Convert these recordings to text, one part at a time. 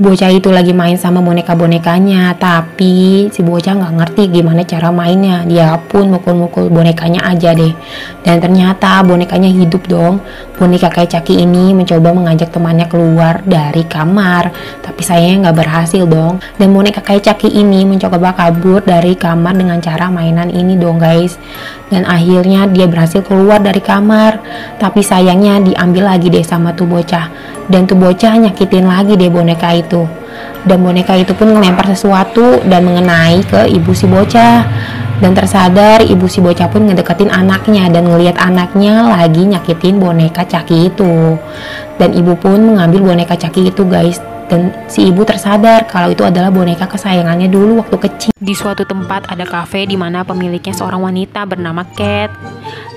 bocah itu lagi main sama boneka-bonekanya tapi si bocah nggak ngerti gimana cara mainnya. Dia pun mukul-mukul bonekanya aja deh. Dan ternyata bonekanya hidup dong. Boneka kayak caki ini mencoba mengajak temannya keluar dari kamar. Tapi sayangnya nggak berhasil dong. Dan boneka kayak caki ini mencoba kabur dari kamar dengan cara mainan ini dong guys. Dan akhirnya dia berhasil keluar dari kamar. Tapi sayangnya diambil lagi deh sama tuh bocah. Dan tuh bocah nyakitin lagi deh boneka itu dan boneka itu pun ngelempar sesuatu dan mengenai ke ibu si bocah dan tersadar ibu si bocah pun ngedeketin anaknya dan ngelihat anaknya lagi nyakitin boneka caki itu dan ibu pun mengambil boneka caki itu guys dan si ibu tersadar kalau itu adalah boneka kesayangannya dulu waktu kecil. Di suatu tempat ada kafe di mana pemiliknya seorang wanita bernama Cat.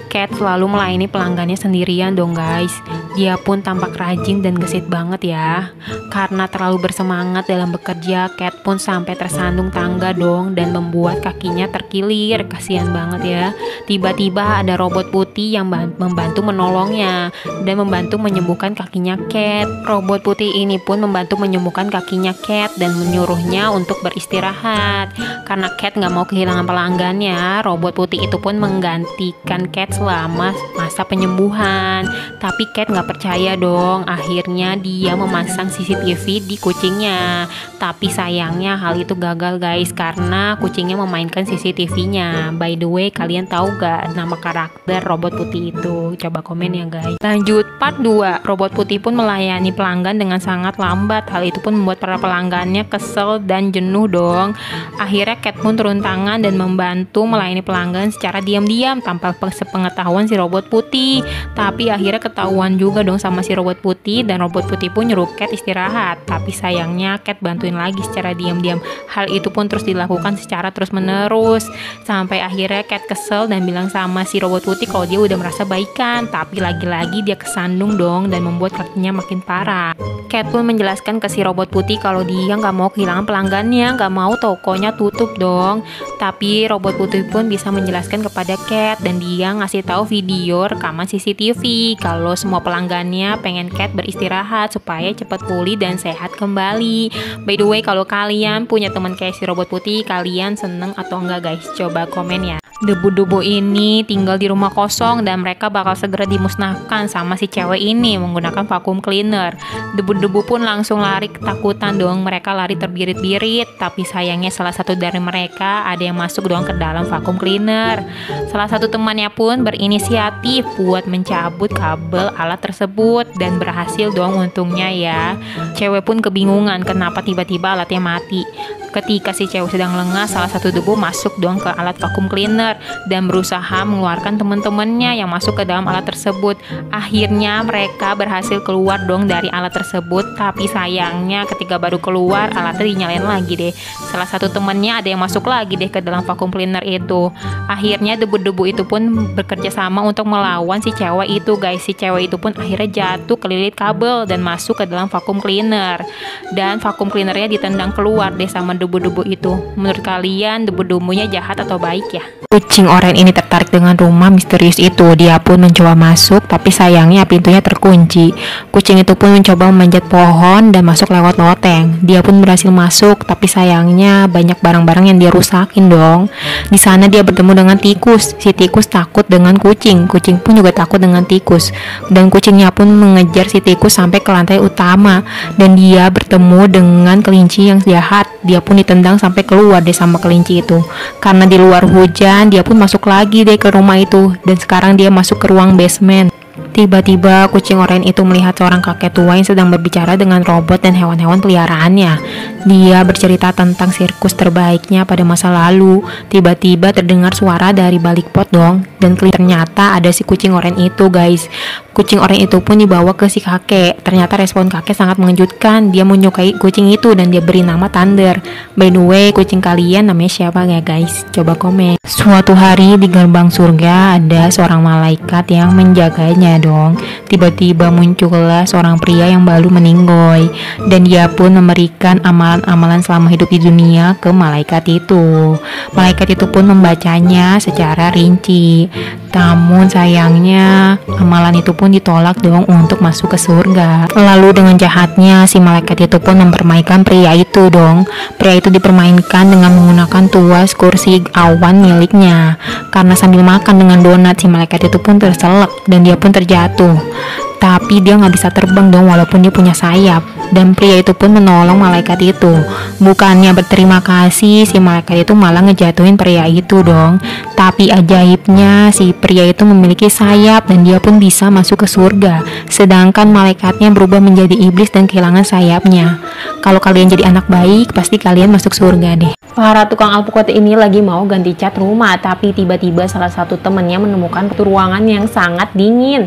Cat selalu melayani pelanggannya sendirian dong guys. Dia pun tampak rajin dan gesit banget ya. Karena terlalu bersemangat dalam bekerja, Cat pun sampai tersandung tangga dong dan membuat kakinya terkilir. Kasihan banget ya. Tiba-tiba ada robot putih yang membantu menolongnya dan membantu menyembuhkan kakinya Cat. Robot putih ini pun membantu menyembuhkan kakinya Cat dan menyuruhnya untuk beristirahat. Karena Cat nggak mau kehilangan pelanggannya, robot putih itu pun menggantikan Cat selama masa penyembuhan. Tapi Cat nggak percaya dong. Akhirnya dia memasang CCTV di kucingnya. Tapi sayangnya hal itu gagal guys karena kucingnya memainkan CCTV-nya. By the way, kalian tahu gak nama karakter robot putih itu? Coba komen ya guys. Lanjut part 2. Robot putih pun melayani pelanggan dengan sangat lambat. Hal itu pun membuat para pelanggannya kesel dan jenuh dong. Akhirnya Cat pun turun tangan dan membantu melayani pelanggan secara diam-diam tanpa sepengetahuan pengetahuan si robot putih tapi akhirnya ketahuan juga dong sama si robot putih dan robot putih pun nyuruh Cat istirahat. Tapi sayangnya Cat bantuin lagi secara diam-diam. Hal itu pun terus dilakukan secara terus menerus sampai akhirnya Cat kesel dan bilang sama si robot putih kalau dia udah merasa baikan. Tapi lagi-lagi dia kesandung dong dan membuat kakinya makin parah. Cat pun menjelaskan ke si robot putih kalau dia nggak mau kehilangan pelanggannya nggak mau tokonya tutup dong. Tapi robot putih pun bisa menjelaskan kepada Cat dan dia ngasih tahu video rekaman CCTV kalau semua pelanggannya pengen Cat beristirahat supaya cepat pulih dan sehat kembali. By the way, kalau kalian punya teman kayak si robot putih, kalian seneng atau enggak guys? Coba komen ya. Debu-debu ini tinggal di rumah kosong dan mereka bakal segera dimusnahkan sama si cewek ini menggunakan vacuum cleaner. Debu-debu pun langsung lari ketakutan dong. Mereka lari terbirit-birit, tapi sayangnya salah satu dari mereka ada yang masuk dong ke dalam vacuum cleaner. Salah satu temannya pun berinisiatif buat mencabut kabel alat tersebut dan berhasil dong untungnya ya. Cewek pun kebingungan kenapa tiba-tiba alatnya mati. Ketika si cewek sedang lengah, salah satu debu masuk dong ke alat vacuum cleaner dan berusaha mengeluarkan teman-temannya yang masuk ke dalam alat tersebut. Akhirnya mereka berhasil keluar dong dari alat tersebut, tapi sayangnya ketika baru keluar alatnya dinyalain lagi deh. Salah satu temannya ada yang masuk lagi deh ke dalam vacuum cleaner itu. Akhirnya debu-debu itu pun bekerja sama untuk melawan si cewek itu guys. Si cewek itu pun akhirnya jatuh kelilit kabel dan masuk ke dalam vacuum cleaner. Dan vacuum cleanernya ditendang keluar deh sama debu-debu itu. Menurut kalian debu-debunya jahat atau baik ya? Kucing oranye ini tertarik dengan rumah misterius itu. Dia pun mencoba masuk, tapi sayangnya pintunya terkunci. Kucing itu pun mencoba memanjat pohon dan masuk lewat loteng. Dia pun berhasil masuk, tapi sayangnya banyak barang-barang yang dia rusakin dong. Di sana dia bertemu dengan tikus. Si tikus takut dengan kucing. Kucing pun juga takut dengan tikus. Dan kucingnya pun mengejar si tikus sampai ke lantai utama. Dan dia bertemu dengan kelinci yang jahat. Dia pun ditendang sampai keluar deh sama kelinci itu. Karena di luar hujan, dia pun masuk lagi deh ke rumah itu. Dan sekarang dia masuk ke ruang basement. Tiba-tiba kucing oranye itu melihat seorang kakek tua yang sedang berbicara dengan robot dan hewan-hewan peliharaannya. Dia bercerita tentang sirkus terbaiknya pada masa lalu. Tiba-tiba terdengar suara dari balik pot dong. Dan ternyata ada si kucing oranye itu guys. Kucing oranye itu pun dibawa ke si kakek. Ternyata respon kakek sangat mengejutkan. Dia menyukai kucing itu dan dia beri nama Thunder. By the way, kucing kalian namanya siapa ya guys? Coba komen. Suatu hari di gerbang surga ada seorang malaikat yang menjaganya dong. Tiba-tiba muncullah seorang pria yang baru meninggoy dan dia pun memberikan amalan-amalan selama hidup di dunia ke malaikat itu. Malaikat itu pun membacanya secara rinci. Namun sayangnya amalan itu pun ditolak dong untuk masuk ke surga. Lalu dengan jahatnya si malaikat itu pun mempermainkan pria itu dong. Pria itu dipermainkan dengan menggunakan tuas kursi awan miliknya. Karena sambil makan dengan donat si malaikat itu pun terselak dan dia pun terjatuh tapi dia nggak bisa terbang dong walaupun dia punya sayap. Dan pria itu pun menolong malaikat itu. Bukannya berterima kasih si malaikat itu malah ngejatuhin pria itu dong. Tapi ajaibnya si pria itu memiliki sayap dan dia pun bisa masuk ke surga. Sedangkan malaikatnya berubah menjadi iblis dan kehilangan sayapnya. Kalau kalian jadi anak baik pasti kalian masuk surga deh. Para tukang alpukat ini lagi mau ganti cat rumah, tapi tiba-tiba salah satu temannya menemukan ruangan yang sangat dingin.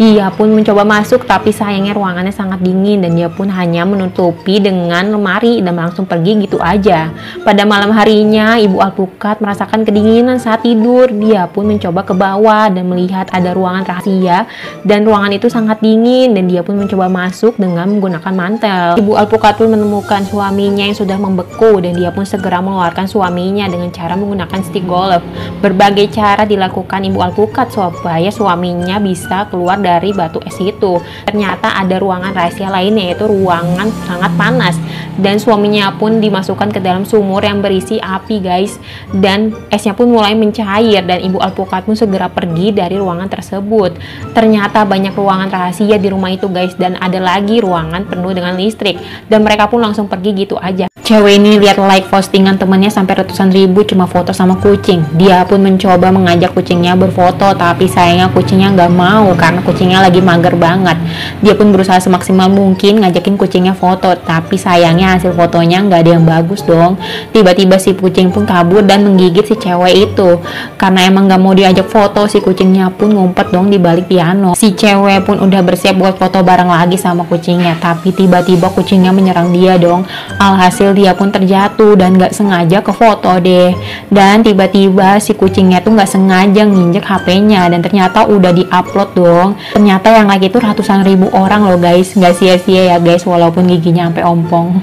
Dia pun mencoba masuk, tapi sayangnya ruangannya sangat dingin dan dia pun hanya menutupi dengan lemari dan langsung pergi gitu aja. Pada malam harinya, ibu alpukat merasakan kedinginan saat tidur. Dia pun mencoba ke bawah dan melihat ada ruangan rahasia dan ruangan itu sangat dingin dan dia pun mencoba masuk dengan menggunakan mantel. Ibu alpukat pun menemukan suaminya yang sudah membeku dan dia pun segera mengeluarkan suaminya dengan cara menggunakan stick golf. Berbagai cara dilakukan ibu alpukat supaya suaminya bisa keluar dari batu es itu. Ternyata ada ruangan rahasia lainnya yaitu ruangan sangat panas dan suaminya pun dimasukkan ke dalam sumur yang berisi api guys dan esnya pun mulai mencair dan ibu alpukat pun segera pergi dari ruangan tersebut. Ternyata banyak ruangan rahasia di rumah itu guys dan ada lagi ruangan penuh dengan listrik dan mereka pun langsung pergi gitu aja. Cewek ini lihat like postingan temennya sampai ratusan ribu cuma foto sama kucing. Dia pun mencoba mengajak kucingnya berfoto, tapi sayangnya kucingnya nggak mau karena kucingnya lagi mager banget. Dia pun berusaha semaksimal mungkin ngajakin kucingnya foto, tapi sayangnya hasil fotonya nggak ada yang bagus dong. Tiba-tiba si kucing pun kabur dan menggigit si cewek itu. Karena emang nggak mau diajak foto, si kucingnya pun ngumpet dong di balik piano. Si cewek pun udah bersiap buat foto bareng lagi sama kucingnya, tapi tiba-tiba kucingnya menyerang dia dong. Alhasil dia pun terjatuh dan gak sengaja ke foto deh dan tiba-tiba si kucingnya tuh gak sengaja nginjek HP-nya dan ternyata udah di-upload dong ternyata yang like itu ratusan ribu orang loh guys. Gak sia-sia ya guys walaupun giginya sampai ompong